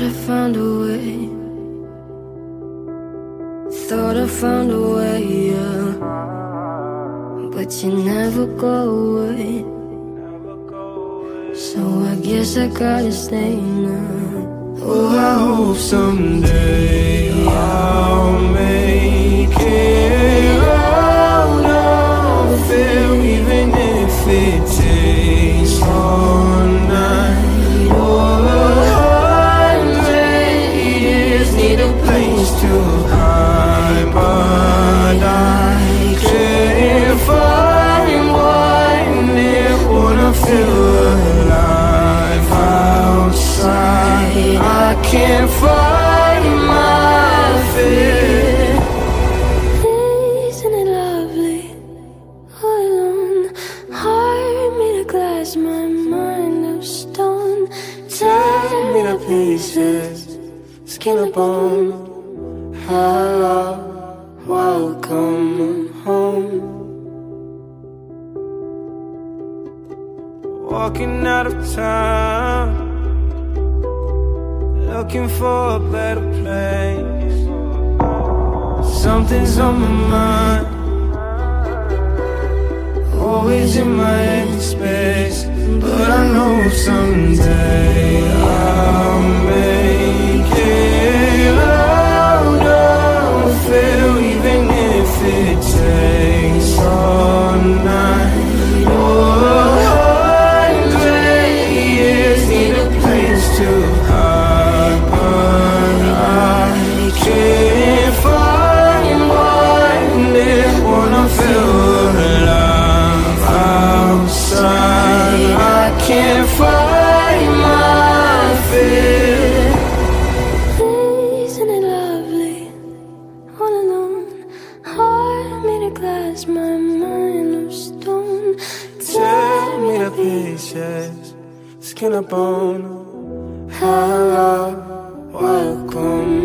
found a way. Thought I found a way, yeah. But you never go away. So I guess I gotta stay now. Oh, I hope someday I'll make it out of there, even if it pieces, skin and bone. Hello, welcome home. Walking out of town, looking for a better place. Something's on my mind, always in my empty space. But I know someday wanna feel outside. I can't find my fear. Isn't it lovely? All alone, heart made of glass, my mind of stone. Tear me to pieces, skin and bone. Hello, welcome